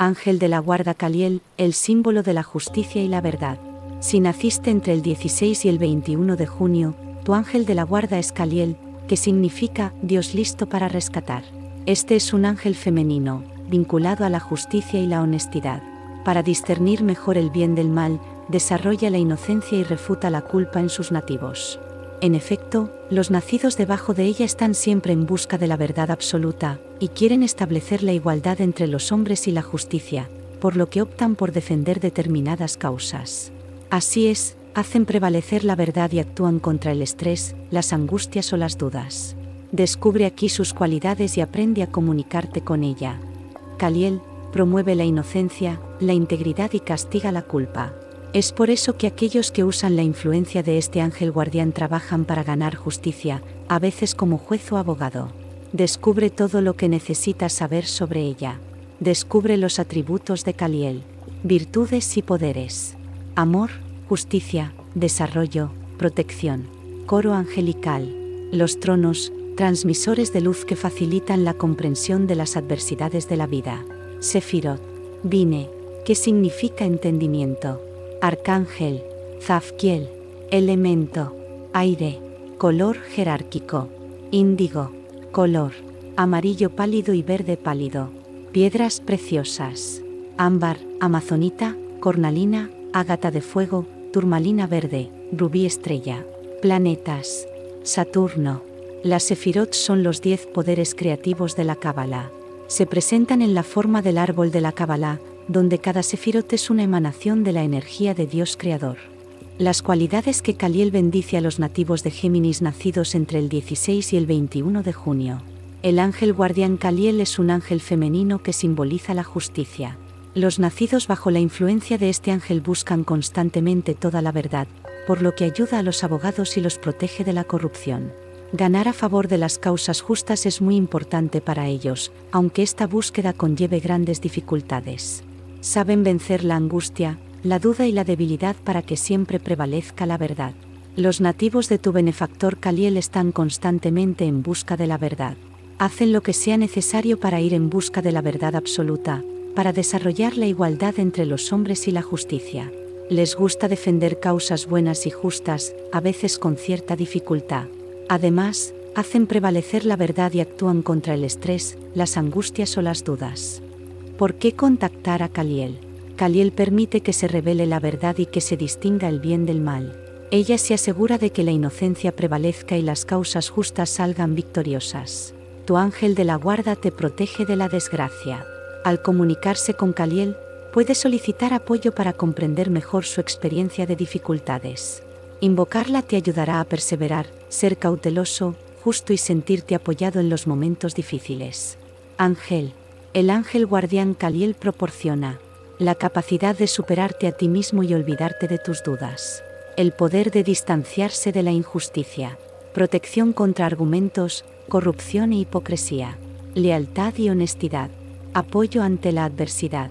Ángel de la guarda Caliel, el símbolo de la justicia y la verdad. Si naciste entre el 16 y el 21 de junio, tu ángel de la guarda es Caliel, que significa Dios listo para rescatar. Este es un ángel femenino, vinculado a la justicia y la honestidad. Para discernir mejor el bien del mal, desarrolla la inocencia y refuta la culpa en sus nativos. En efecto, los nacidos debajo de ella están siempre en busca de la verdad absoluta, y quieren establecer la igualdad entre los hombres y la justicia, por lo que optan por defender determinadas causas. Así es, hacen prevalecer la verdad y actúan contra el estrés, las angustias o las dudas. Descubre aquí sus cualidades y aprende a comunicarte con ella. Caliel, promueve la inocencia, la integridad y castiga la culpa. Es por eso que aquellos que usan la influencia de este ángel guardián trabajan para ganar justicia, a veces como juez o abogado. Descubre todo lo que necesitas saber sobre ella. Descubre los atributos de Caliel, virtudes y poderes. Amor, justicia, desarrollo, protección. Coro angelical. Los tronos, transmisores de luz que facilitan la comprensión de las adversidades de la vida. Sefirot. Vine, que significa entendimiento. Arcángel, Zafkiel, elemento, aire, color jerárquico, índigo, color, amarillo pálido y verde pálido, piedras preciosas, ámbar, amazonita, cornalina, ágata de fuego, turmalina verde, rubí estrella, planetas, Saturno. Las sefirot son los diez poderes creativos de la Cábala. Se presentan en la forma del árbol de la Cábala, donde cada sefirot es una emanación de la energía de Dios Creador. Las cualidades que Caliel bendice a los nativos de Géminis nacidos entre el 16 y el 21 de junio. El ángel guardián Caliel es un ángel femenino que simboliza la justicia. Los nacidos bajo la influencia de este ángel buscan constantemente toda la verdad, por lo que ayuda a los abogados y los protege de la corrupción. Ganar a favor de las causas justas es muy importante para ellos, aunque esta búsqueda conlleve grandes dificultades saben vencer la angustia, la duda y la debilidad para que siempre prevalezca la verdad. Los nativos de tu benefactor Caliel están constantemente en busca de la verdad. Hacen lo que sea necesario para ir en busca de la verdad absoluta, para desarrollar la igualdad entre los hombres y la justicia. Les gusta defender causas buenas y justas, a veces con cierta dificultad. Además, hacen prevalecer la verdad y actúan contra el estrés, las angustias o las dudas. ¿Por qué contactar a Caliel? Caliel permite que se revele la verdad y que se distinga el bien del mal. Ella se asegura de que la inocencia prevalezca y las causas justas salgan victoriosas. Tu ángel de la guarda te protege de la desgracia. Al comunicarse con Caliel, puedes solicitar apoyo para comprender mejor su experiencia de dificultades. Invocarla te ayudará a perseverar, ser cauteloso, justo y sentirte apoyado en los momentos difíciles. Ángel, el ángel guardián Caliel proporciona la capacidad de superarte a ti mismo y olvidarte de tus dudas, el poder de distanciarse de la injusticia, protección contra argumentos, corrupción e hipocresía, lealtad y honestidad, apoyo ante la adversidad.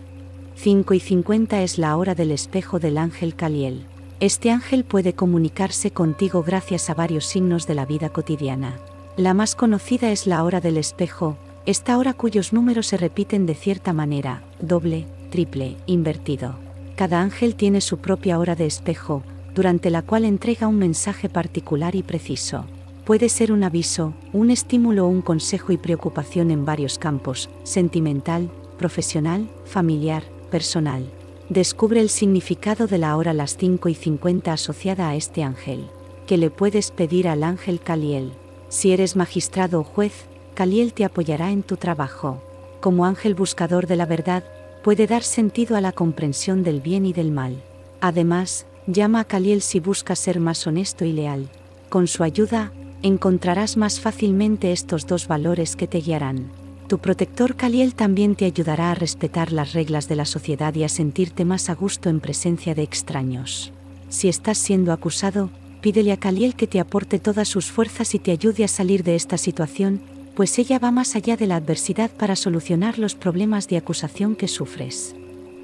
5 y 50 es la hora del espejo del ángel Caliel. Este ángel puede comunicarse contigo gracias a varios signos de la vida cotidiana. La más conocida es la hora del espejo, esta hora cuyos números se repiten de cierta manera, doble, triple, invertido. Cada ángel tiene su propia hora de espejo, durante la cual entrega un mensaje particular y preciso. Puede ser un aviso, un estímulo o un consejo y preocupación en varios campos, sentimental, profesional, familiar, personal. Descubre el significado de la hora las 5 y 50 asociada a este ángel. Que le puedes pedir al ángel Caliel. Si eres magistrado o juez, Caliel te apoyará en tu trabajo. Como ángel buscador de la verdad, puede dar sentido a la comprensión del bien y del mal. Además, llama a Caliel si buscas ser más honesto y leal. Con su ayuda, encontrarás más fácilmente estos dos valores que te guiarán. Tu protector Caliel también te ayudará a respetar las reglas de la sociedad y a sentirte más a gusto en presencia de extraños. Si estás siendo acusado, pídele a Caliel que te aporte todas sus fuerzas y te ayude a salir de esta situación, pues ella va más allá de la adversidad para solucionar los problemas de acusación que sufres.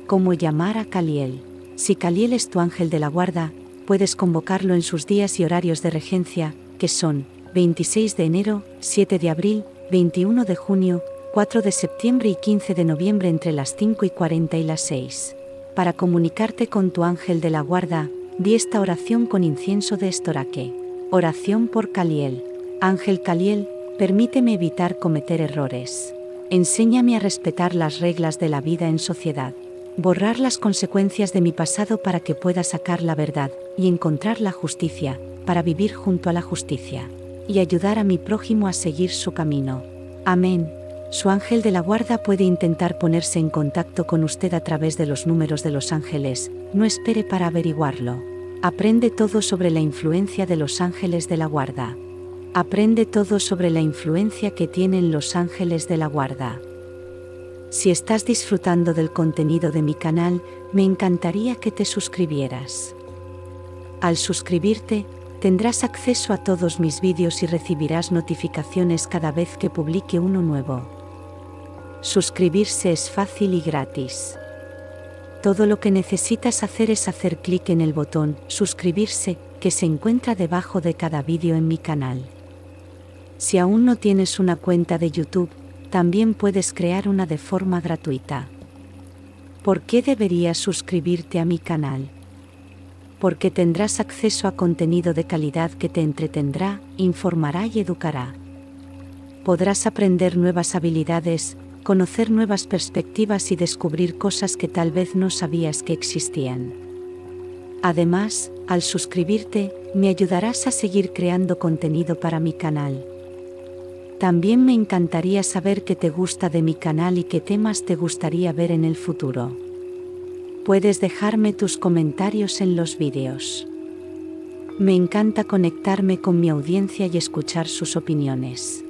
¿Cómo llamar a Caliel? Si Caliel es tu ángel de la guarda, puedes convocarlo en sus días y horarios de regencia, que son 26 de enero, 7 de abril, 21 de junio, 4 de septiembre y 15 de noviembre entre las 5 y 40 y las 6. Para comunicarte con tu ángel de la guarda, di esta oración con incienso de estoraque. Oración por Caliel. Ángel Caliel, permíteme evitar cometer errores. Enséñame a respetar las reglas de la vida en sociedad. Borrar las consecuencias de mi pasado para que pueda sacar la verdad y encontrar la justicia, para vivir junto a la justicia. Y ayudar a mi prójimo a seguir su camino. Amén. Su ángel de la guarda puede intentar ponerse en contacto con usted a través de los números de los ángeles, no espere para averiguarlo. Aprende todo sobre la influencia de los ángeles de la guarda. Aprende todo sobre la influencia que tienen los ángeles de la guarda. Si estás disfrutando del contenido de mi canal, me encantaría que te suscribieras. Al suscribirte, tendrás acceso a todos mis vídeos y recibirás notificaciones cada vez que publique uno nuevo. Suscribirse es fácil y gratis. Todo lo que necesitas hacer es hacer clic en el botón suscribirse que se encuentra debajo de cada vídeo en mi canal. Si aún no tienes una cuenta de YouTube, también puedes crear una de forma gratuita. ¿Por qué deberías suscribirte a mi canal? Porque tendrás acceso a contenido de calidad que te entretendrá, informará y educará. Podrás aprender nuevas habilidades, conocer nuevas perspectivas y descubrir cosas que tal vez no sabías que existían. Además, al suscribirte, me ayudarás a seguir creando contenido para mi canal. También me encantaría saber qué te gusta de mi canal y qué temas te gustaría ver en el futuro. Puedes dejarme tus comentarios en los vídeos. Me encanta conectarme con mi audiencia y escuchar sus opiniones.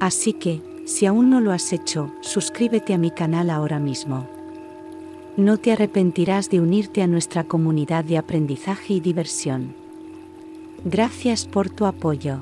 Así que, si aún no lo has hecho, suscríbete a mi canal ahora mismo. No te arrepentirás de unirte a nuestra comunidad de aprendizaje y diversión. Gracias por tu apoyo.